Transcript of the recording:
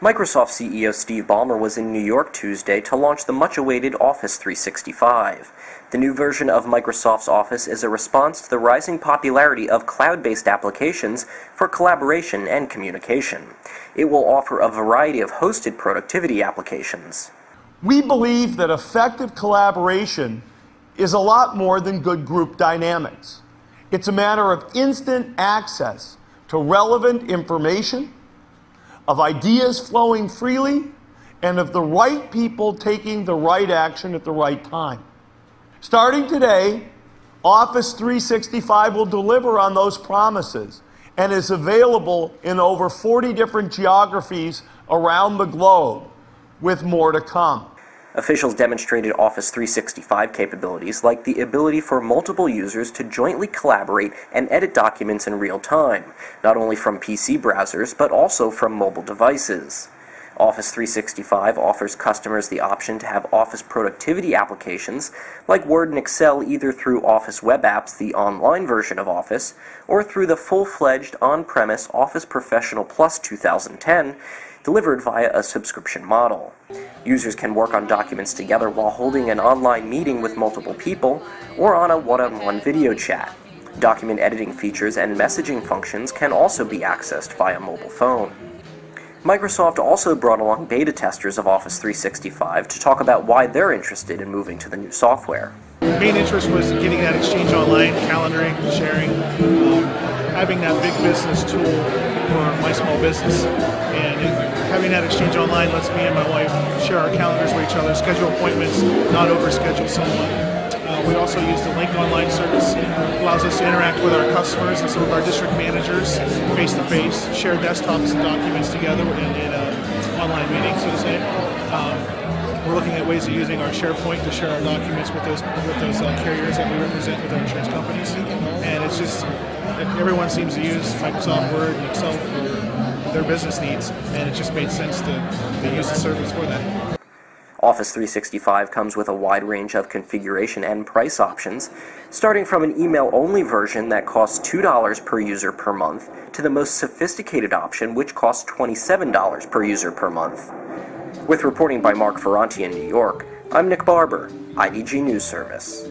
Microsoft CEO Steve Ballmer was in New York Tuesday to launch the much awaited Office 365. The new version of Microsoft's Office is a response to the rising popularity of cloud based applications for collaboration and communication. It will offer a variety of hosted productivity applications. We believe that effective collaboration is a lot more than good group dynamics. It's a matter of instant access to relevant information of ideas flowing freely, and of the right people taking the right action at the right time. Starting today, Office 365 will deliver on those promises and is available in over 40 different geographies around the globe, with more to come. Officials demonstrated Office 365 capabilities like the ability for multiple users to jointly collaborate and edit documents in real time, not only from PC browsers, but also from mobile devices. Office 365 offers customers the option to have Office productivity applications like Word and Excel either through Office Web Apps, the online version of Office, or through the full fledged on premise Office Professional Plus 2010 delivered via a subscription model. Users can work on documents together while holding an online meeting with multiple people or on a one-on-one video chat. Document editing features and messaging functions can also be accessed via mobile phone. Microsoft also brought along beta testers of Office 365 to talk about why they're interested in moving to the new software. The main interest was getting that exchange online, calendaring, sharing, um, having that big business tool for my small business. And having that exchange online lets me and my wife share our calendars with each other, schedule appointments, not overschedule someone. Uh, also use the Lync Online service. It allows us to interact with our customers and some of our district managers face to face, share desktops and documents together in, in an online meeting, so to say. Um, we're looking at ways of using our SharePoint to share our documents with those with those uh, carriers that we represent with our insurance companies. And it's just everyone seems to use Microsoft Word and Excel for their business needs, and it just made sense to, to use the service for that. Office 365 comes with a wide range of configuration and price options, starting from an email only version that costs $2 per user per month to the most sophisticated option, which costs $27 per user per month. With reporting by Marc Ferranti in New York, I'm Nick Barber, IDG News Service.